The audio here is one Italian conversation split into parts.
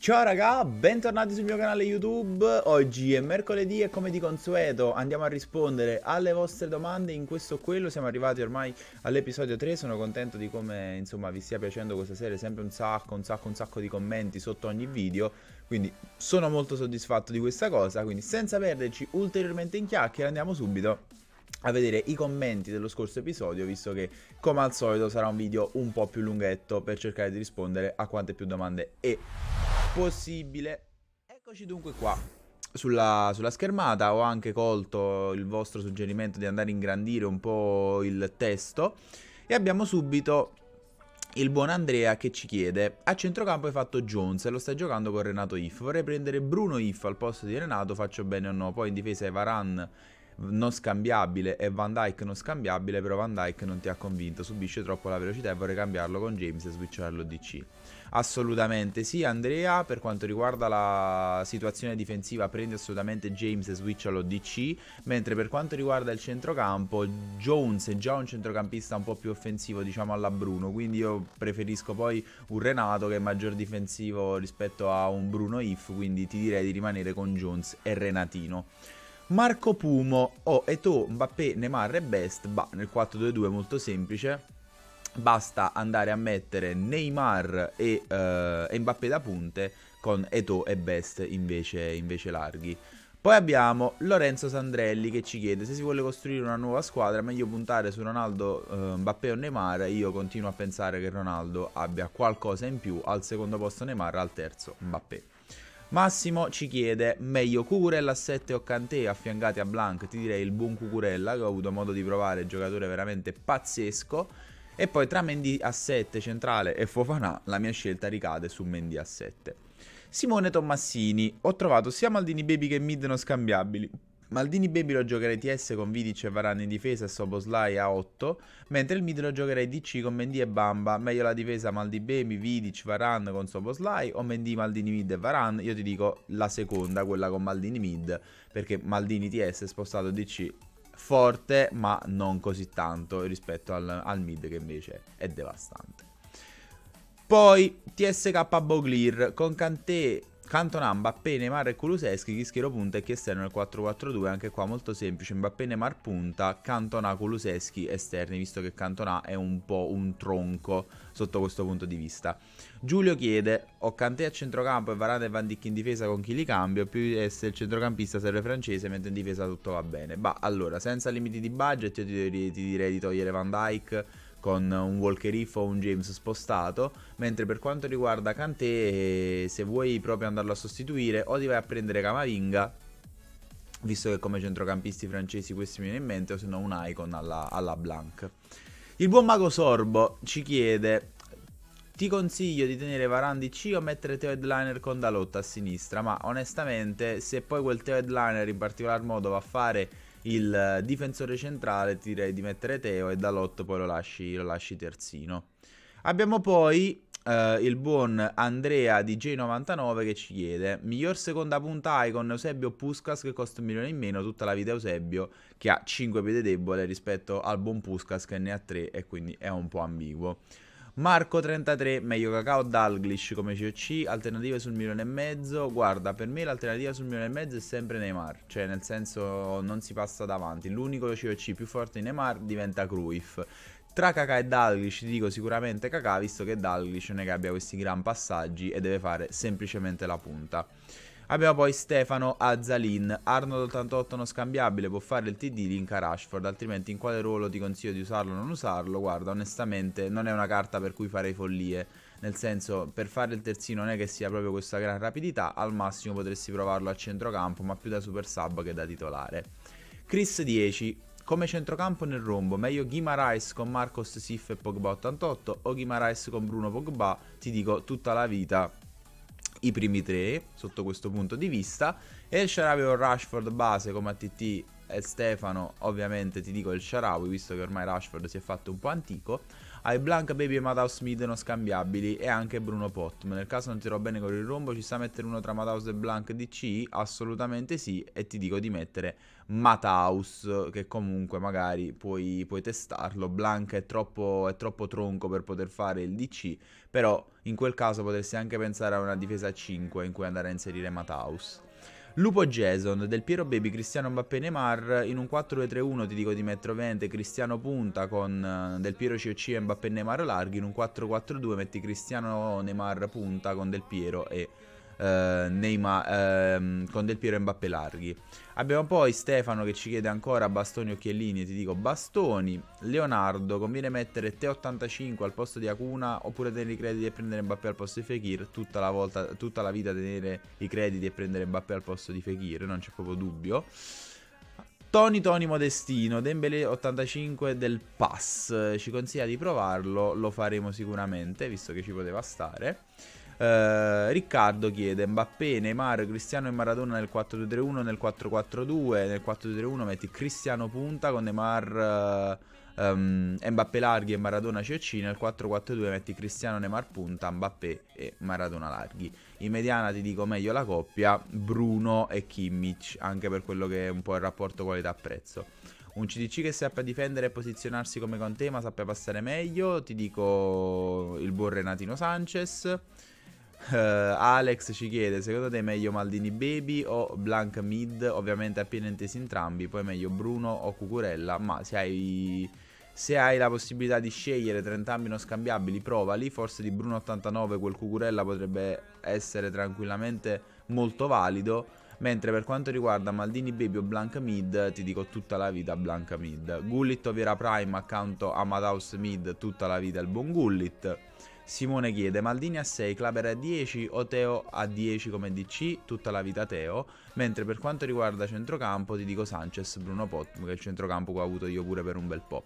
Ciao raga, bentornati sul mio canale YouTube. Oggi è mercoledì e come di consueto andiamo a rispondere alle vostre domande in questo o quello. Siamo arrivati ormai all'episodio 3, sono contento di come insomma vi stia piacendo questa serie, sempre un sacco, un sacco, un sacco di commenti sotto ogni video. Quindi sono molto soddisfatto di questa cosa, quindi senza perderci ulteriormente in chiacchiere andiamo subito a vedere i commenti dello scorso episodio, visto che come al solito sarà un video un po' più lunghetto per cercare di rispondere a quante più domande è possibile. Eccoci dunque qua. Sulla, sulla, schermata ho anche colto il vostro suggerimento di andare a ingrandire un po' il testo e abbiamo subito il buon Andrea che ci chiede a centrocampo hai fatto Jones e lo stai giocando con Renato If vorrei prendere Bruno If al posto di Renato faccio bene o no poi in difesa hai Varan non scambiabile e Van Dyke non scambiabile, però Van Dyke non ti ha convinto, subisce troppo la velocità e vorrei cambiarlo con James e switcharlo DC. Assolutamente sì, Andrea, per quanto riguarda la situazione difensiva prendi assolutamente James e switchalo DC, mentre per quanto riguarda il centrocampo Jones è già un centrocampista un po' più offensivo diciamo alla Bruno, quindi io preferisco poi un Renato che è maggior difensivo rispetto a un Bruno If, quindi ti direi di rimanere con Jones e Renatino. Marco Pumo oh, Eto, Mbappé, Neymar e Best, bah, nel 4-2-2 molto semplice. Basta andare a mettere Neymar e, uh, e Mbappé da punte con Eto e Best invece, invece larghi. Poi abbiamo Lorenzo Sandrelli che ci chiede se si vuole costruire una nuova squadra meglio puntare su Ronaldo, uh, Mbappé o Neymar. Io continuo a pensare che Ronaldo abbia qualcosa in più, al secondo posto Neymar, al terzo Mbappé. Massimo ci chiede meglio Cucurella a 7 o Kanté affiancati a Blanc, ti direi il buon Cucurella che ho avuto modo di provare, giocatore veramente pazzesco. E poi tra Mendy a 7 centrale e Fofana la mia scelta ricade su Mendy a 7. Simone Tommassini, ho trovato sia Maldini Baby che Mid non scambiabili. Maldini Baby lo giocherei TS con Vidic e Varane in difesa e Soboslai a 8, mentre il mid lo giocherei DC con Mendy e Bamba, meglio la difesa Maldini Baby, Vidic, Varane con Soboslai o Mendy, Maldini Mid e Varane, io ti dico la seconda, quella con Maldini Mid, perché Maldini TS è spostato DC forte ma non così tanto rispetto al, al mid che invece è devastante. Poi TSK Boglir con Kanté Cantona, Mbappé, Neymar e Kuluseschi, chi schiero punta e chi esterno nel 4-4-2, anche qua molto semplice, Mbappé, Neymar punta, Cantona, Kuluseschi esterni, visto che Cantona è un po' un tronco sotto questo punto di vista. Giulio chiede, ho Kanté a centrocampo e Varane e Van Dijk in difesa con chi li cambio, più essere il centrocampista serve francese, mentre in difesa tutto va bene. Bah, allora, senza limiti di budget io ti, ti direi di togliere Van Dijk con un Walker If o un James spostato, mentre per quanto riguarda Kanté, se vuoi proprio andarlo a sostituire, o ti vai a prendere Camavinga, visto che come centrocampisti francesi questi mi viene in mente, o se no un icon alla, alla Blanc. Il buon mago Sorbo ci chiede ti consiglio di tenere Varandi C o mettere Teo Headliner con Dalot a sinistra, ma onestamente se poi quel Teo Headliner in particolar modo va a fare il difensore centrale ti direi di mettere Teo e Dalot poi lo lasci, lo lasci terzino. Abbiamo poi Uh, il buon Andrea di J99 che ci chiede miglior seconda punta Icon Eusebio Puskas che costa un milione in meno tutta la vita Eusebio che ha 5 piede debole rispetto al buon Puskas che ne ha 3 e quindi è un po' ambiguo Marco 33, meglio Cacao Dalglish come COC, alternative sul milione e mezzo. Guarda, per me l'alternativa sul milione e mezzo è sempre Neymar, cioè nel senso non si passa davanti. L'unico COC più forte di Neymar diventa Cruyff. Tra Kakà e Dalglish ti dico sicuramente Kakà, visto che Dalglish non è che abbia questi gran passaggi e deve fare semplicemente la punta. Abbiamo poi Stefano Azzalin. Arnold 88 non scambiabile, può fare il TD Linka Rashford, altrimenti in quale ruolo ti consiglio di usarlo o non usarlo? Guarda, onestamente non è una carta per cui farei follie. Nel senso, per fare il terzino non è che sia proprio questa gran rapidità, al massimo potresti provarlo a centrocampo, ma più da super sub che da titolare. Chris 10, come centrocampo nel rombo, meglio Guimaraes con Marcos Sif e Pogba 88 o Guimaraes con Bruno Pogba, ti dico tutta la vita i primi tre sotto questo punto di vista. E il Sharawi o Rashford base come ATT e Stefano ovviamente ti dico il Sharawi visto che ormai Rashford si è fatto un po' antico Hai Blank, Baby e Madhouse Mid non scambiabili e anche Bruno Potm. Nel caso non ti bene con il rombo, ci sta a mettere uno tra Madhouse e Blank DC? Assolutamente sì. E ti dico di mettere Mathouse, che comunque magari puoi, puoi testarlo. Blank è troppo, è troppo tronco per poter fare il DC, però in quel caso potresti anche pensare a una difesa a 5 in cui andare a inserire Mathouse. Lupo Jason, Del Piero Baby, Cristiano Mbappé Neymar in un 4-2-3-1 ti dico di mettere ovviamente Cristiano punta con uh, Del Piero COC e Mbappé Neymar larghi in un 4-4-2 metti Cristiano Neymar punta con Del Piero e eh, Neymar, eh, con Del Piero e Mbappé larghi. Abbiamo poi Stefano che ci chiede ancora bastoni occhiellini, ti dico bastoni. Leonardo, conviene mettere T85 al posto di Acuna oppure tenere i crediti e prendere Mbappé al posto di Fekir? Tutta la, volta, tutta la vita tenere i crediti e prendere Mbappé al posto di Fekir, non c'è proprio dubbio. Tony Tony Modestino, Dembele 85 del Pass, ci consiglia di provarlo, lo faremo sicuramente, visto che ci poteva stare. Uh, Riccardo chiede Mbappé, Neymar, Cristiano e Maradona nel 4-2-3-1, nel 4-4-2, nel 4-2-3-1 metti Cristiano punta con Neymar, uh, um, Mbappé larghi e Maradona COC, nel 4-4-2 metti Cristiano, Neymar punta, Mbappé e Maradona larghi. In mediana ti dico meglio la coppia, Bruno e Kimmich, anche per quello che è un po' il rapporto qualità-prezzo. Un CDC che sappia difendere e posizionarsi come con te ma sappia passare meglio, ti dico il buon Renatino Sanchez. Uh, Alex ci chiede, secondo te è meglio Maldini Baby o Blank Mid? Ovviamente appena intesi entrambi, poi meglio Bruno o Cucurella, ma se hai, se hai la possibilità di scegliere tra entrambi non scambiabili, provali, forse di Bruno 89 quel Cucurella potrebbe essere tranquillamente molto valido, mentre per quanto riguarda Maldini Baby o Blank Mid, ti dico tutta la vita Blank Mid. Gullit o Vera Prime accanto a Madhouse Mid, tutta la vita il buon Gullit. Simone chiede Maldini a 6, Claver a 10 o Teo a 10 come DC, tutta la vita Teo, mentre per quanto riguarda centrocampo ti dico Sanchez, Bruno Potm, che è il centrocampo che ho avuto io pure per un bel po'.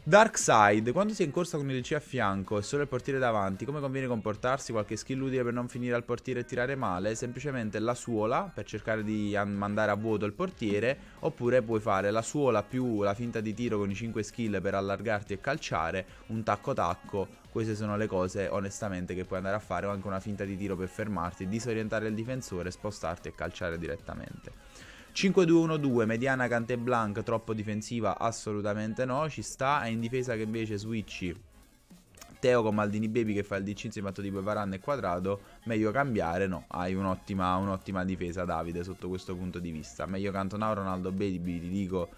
Dark Side, quando si è in corsa con il DC a fianco e solo il portiere davanti, come conviene comportarsi? Qualche skill utile per non finire al portiere e tirare male? Semplicemente la suola per cercare di mandare a vuoto il portiere, oppure puoi fare la suola più la finta di tiro con i 5 skill per allargarti e calciare, un tacco tacco. Queste sono le cose onestamente che puoi andare a fare o anche una finta di tiro per fermarti, disorientare il difensore, spostarti e calciare direttamente. 5-2-1-2, mediana Cante Blanc, troppo difensiva? Assolutamente no, ci sta. È in difesa che invece switchi Teo con Maldini Baby che fa il DC insieme a tipo Varanne e Quadrado, meglio cambiare, no, hai un'ottima, un'ottima difesa Davide sotto questo punto di vista. Meglio Cantona Ronaldo Baby, ti dico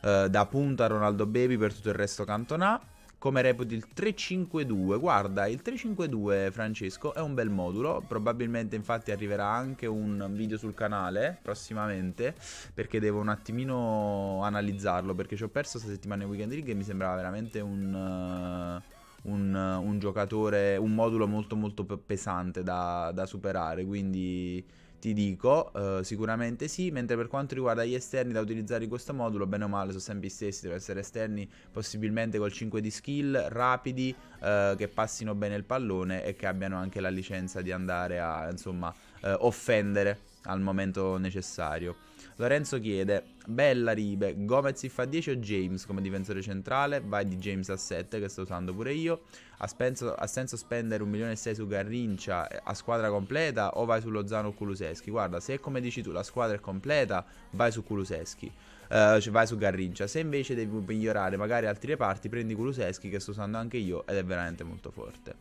eh, da punta Ronaldo Baby per tutto il resto Cantona come reputi il 352. Guarda, il 352 Francesco è un bel modulo, probabilmente infatti arriverà anche un video sul canale prossimamente perché devo un attimino analizzarlo perché ci ho perso questa settimana in Weekend League e mi sembrava veramente un... Uh, un, un, giocatore, un modulo molto molto pesante da, da superare, quindi ti dico, uh, sicuramente sì, mentre per quanto riguarda gli esterni da utilizzare in questo modulo, bene o male sono sempre gli stessi, devono essere esterni possibilmente col 5 di skill, rapidi, uh, che passino bene il pallone e che abbiano anche la licenza di andare a, insomma, uh, offendere al momento necessario. Lorenzo chiede, bella Ribe, Gomez si fa 10 o James come difensore centrale? Vai di James a 7 che sto usando pure io. Ha, spenso, ha senso spendere 1 milione e 6 su Garrincia a squadra completa o vai su Lozano o Kuluseschi? Guarda, se come dici tu la squadra è completa, vai su Kuluseschi. Uh, cioè vai su Garrincia. Se invece devi migliorare magari altri reparti, prendi Kuluseschi che sto usando anche io ed è veramente molto forte.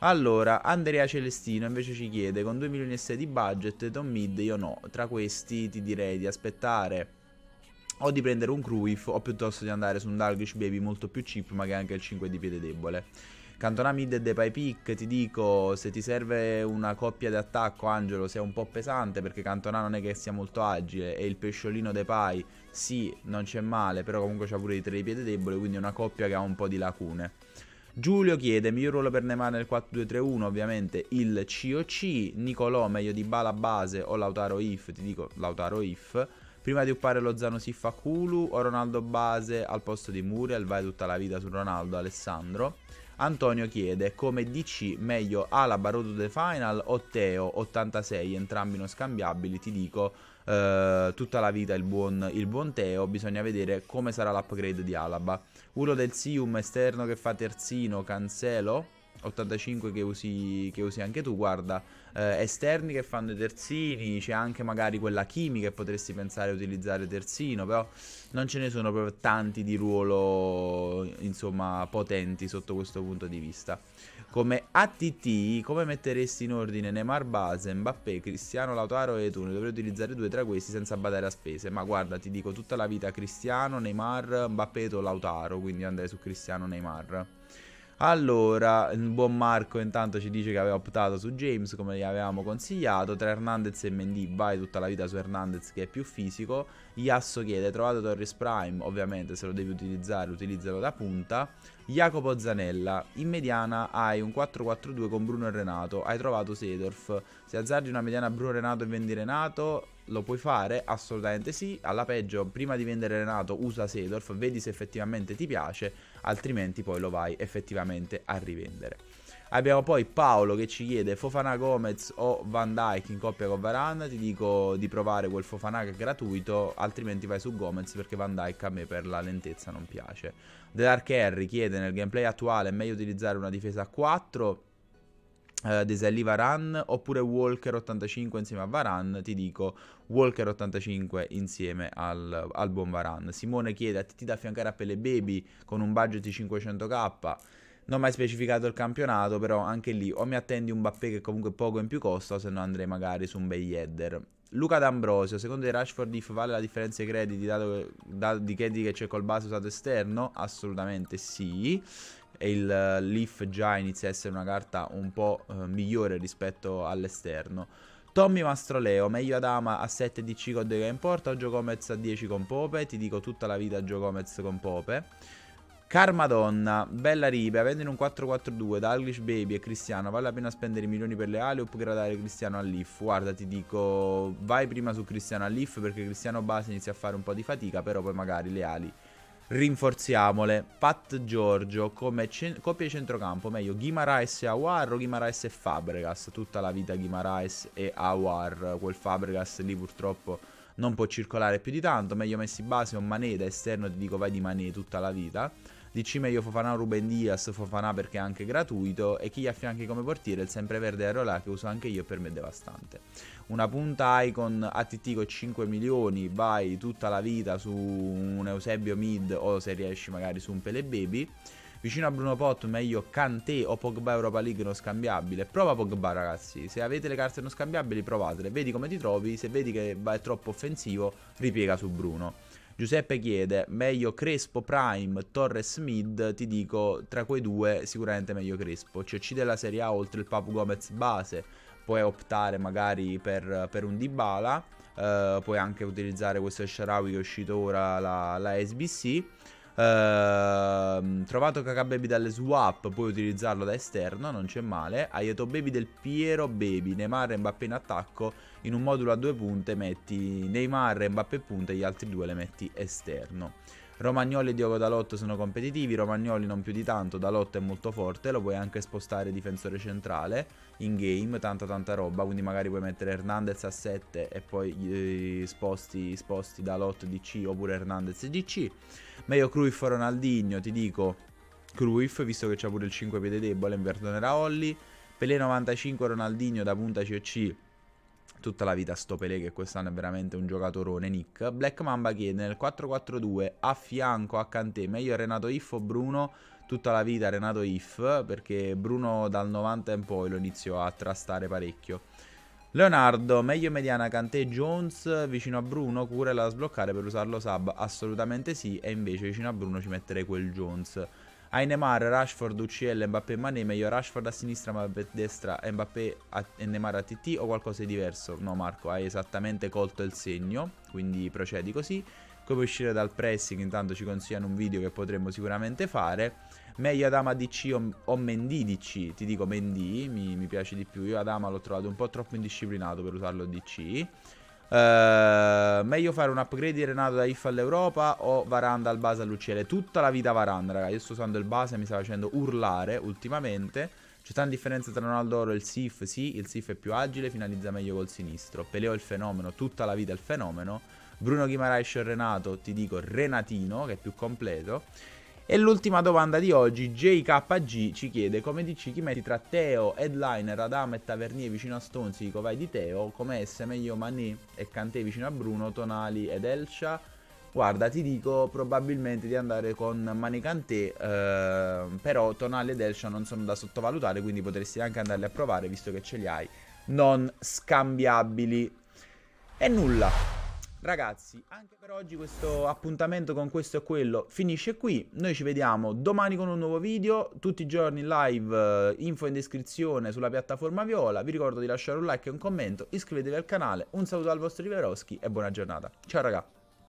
Allora, Andrea Celestino invece ci chiede, con 2 milioni e 6 di budget, Tom Mid, io no. Tra questi ti direi di aspettare o di prendere un Cruyff o piuttosto di andare su un Dalglish Baby molto più cheap ma che ha anche il 5 di piede debole. Cantona mid e Depay pick, ti dico, se ti serve una coppia di attacco, Angelo, sei un po' pesante perché Cantona non è che sia molto agile e il pesciolino Depay, sì, non c'è male, però comunque c'ha pure i tre di piede debole, quindi è una coppia che ha un po' di lacune. Giulio chiede, miglior ruolo per Neymar nel 4-2-3-1, ovviamente il COC. Nicolò, meglio di Bala base o Lautaro If, ti dico Lautaro If. Prima di uppare lo Zano Siffa Kulu o Ronaldo base al posto di Muriel, vai tutta la vita su Ronaldo, Alessandro. Antonio chiede come DC meglio Alaba Road to the Final o Teo 86, entrambi non scambiabili, ti dico eh, tutta la vita il buon, il buon Teo, bisogna vedere come sarà l'upgrade di Alaba. Uno del Sium esterno che fa terzino, Cancelo 85 che usi, che usi anche tu, guarda, eh, esterni che fanno i terzini, c'è anche magari quella Kimi che potresti pensare a utilizzare terzino, però non ce ne sono proprio tanti di ruolo, insomma, potenti sotto questo punto di vista. Come ATT, come metteresti in ordine Neymar Base, Mbappé, Cristiano, Lautaro e tu? Ne dovrei utilizzare due tra questi senza badare a spese. Ma guarda, ti dico tutta la vita Cristiano, Neymar, Mbappé e Lautaro, quindi andrei su Cristiano, Neymar. Allora, il buon Marco intanto ci dice che aveva optato su James come gli avevamo consigliato. Tra Hernandez e Mendy vai tutta la vita su Hernandez che è più fisico. Iasso chiede, trovato Torres Prime? Ovviamente se lo devi utilizzare, utilizzalo da punta. Jacopo Zanella, in mediana hai un 4-4-2 con Bruno e Renato. Hai trovato Sedorf. Se azzardi una mediana Bruno Renato e vendi Renato, lo puoi fare? Assolutamente sì. Alla peggio, prima di vendere Renato, usa Sedorf, vedi se effettivamente ti piace, altrimenti poi lo vai effettivamente a rivendere. Abbiamo poi Paolo che ci chiede Fofana Gomez o Van Dyke in coppia con Varane. Ti dico di provare quel Fofana gratuito, altrimenti vai su Gomez perché Van Dyke a me per la lentezza non piace. The Dark Harry chiede nel gameplay attuale è meglio utilizzare una difesa a 4 uh, Deselli Varan oppure Walker 85 insieme a Varan, ti dico Walker 85 insieme al, al buon Varan. Simone chiede a TT da affiancare a Pelle Baby con un budget di 500k. Non ho mai specificato il campionato, però anche lì o mi attendi un Bappé che comunque poco in più costa, o se no andrei magari su un bei header. Luca D'Ambrosio, secondo te Rashford if vale la differenza di crediti dato, da, di crediti che c'è col base usato esterno? Assolutamente sì e il uh, Leaf già inizia a essere una carta un po' uh, migliore rispetto all'esterno. Tommy Mastroleo, meglio Adama a 7 DC con Dega in porta o Gomez a 10 con Pope? Ti dico tutta la vita Gio Gomez con Pope. Carmadonna, bella ribe, avendo in un 4-4-2 da English Baby e Cristiano, vale la pena spendere milioni per le ali o gradare Cristiano al Leaf? Guarda, ti dico, vai prima su Cristiano al Leaf perché Cristiano base inizia a fare un po' di fatica, però poi magari le ali rinforziamole. Pat Giorgio come cen- coppia di centrocampo, meglio Guimaraes e Awar o Guimaraes e Fabregas. Tutta la vita Guimaraes e Awar, quel Fabregas lì purtroppo non può circolare più di tanto. Meglio Messi base o Mané da esterno, ti dico vai di Mané tutta la vita. DC meglio Fofana Ruben Diaz, Fofana perché è anche gratuito e chi gli affianchi come portiere il sempreverde Aerola che uso anche io per me è devastante. Una punta icon ATT con 5 milioni, vai tutta la vita su un Eusebio mid o se riesci magari su un Pele Baby. Vicino a Bruno Pot meglio Kanté o Pogba Europa League non scambiabile. Prova Pogba ragazzi, se avete le carte non scambiabili provatele, vedi come ti trovi, se vedi che è troppo offensivo ripiega su Bruno. Giuseppe chiede, meglio Crespo Prime, Torres Mid, ti dico tra quei due sicuramente meglio Crespo. CC della Serie A oltre il Papu Gomez base, puoi optare magari per, per un Dybala, uh, puoi anche utilizzare questo Sharawi che è uscito ora la, la SBC. Uh, trovato Kakababy dalle swap, puoi utilizzarlo da esterno, non c'è male. Aieto Baby del Piero Baby, Neymar e Mbappé in attacco. In un modulo a due punte metti Neymar e Mbappé punte, gli altri due le metti esterno. Romagnoli e Diogo Dalot sono competitivi, Romagnoli non più di tanto, Dalot è molto forte, lo puoi anche spostare difensore centrale in game, tanta tanta roba, quindi magari puoi mettere Hernandez a 7 e poi eh, sposti, sposti Dalot DC oppure Hernandez DC. Meglio Cruyff Ronaldinho, ti dico Cruyff, visto che c'ha pure il 5 piede debole, invertonerà Olli. Pelé 95 Ronaldinho da punta COC tutta la vita sto Pelé che quest'anno è veramente un giocatorone Nick. Black Mamba chiede nel 4-4-2 a fianco a Kanté meglio Renato If o Bruno? Tutta la vita Renato If perché Bruno dal 90 in poi lo inizio a trastare parecchio. Leonardo, meglio mediana Kanté Jones vicino a Bruno, cura da sbloccare per usarlo sub? Assolutamente sì, e invece vicino a Bruno ci metterei quel Jones. Neymar, Rashford, UCL, Mbappé, Mané, meglio Rashford a sinistra, Mbappé a destra, Mbappé a, e Neymar a TT o qualcosa di diverso? No Marco, hai esattamente colto il segno, quindi procedi così. Come uscire dal pressing, intanto ci consigliano un video che potremmo sicuramente fare. Meglio Adama DC o, o Mendy DC, ti dico Mendy, mi, mi piace di più. Io Adama l'ho trovato un po' troppo indisciplinato per usarlo DC. Uh, meglio fare un upgrade di Renato da IF all'Europa o Varanda al base all'UCL? Tutta la vita Varanda, raga. Io sto usando il base, mi sta facendo urlare ultimamente. C'è tanta differenza tra Ronaldo Oro e il Sif, sì, il Sif è più agile, finalizza meglio col sinistro. Peleo il fenomeno, tutta la vita il fenomeno. Bruno Guimaraes e Renato, ti dico Renatino, che è più completo. E l'ultima domanda di oggi, JKG ci chiede come dici chi metti tra Teo, Headliner, Adama e Tavernier vicino a Stonzi, dico vai di Teo, come S meglio Mané e Cantè vicino a Bruno, Tonali ed Elsha. Guarda, ti dico probabilmente di andare con Mani Cantè, eh, però Tonali ed Elsha non sono da sottovalutare, quindi potresti anche andarli a provare visto che ce li hai non scambiabili. E nulla. Ragazzi, anche per oggi questo appuntamento con questo e quello finisce qui. Noi ci vediamo domani con un nuovo video, tutti i giorni live, eh, info in descrizione sulla piattaforma Viola. Vi ricordo di lasciare un like e un commento, iscrivetevi al canale. Un saluto al vostro Riveroschi e buona giornata. Ciao raga!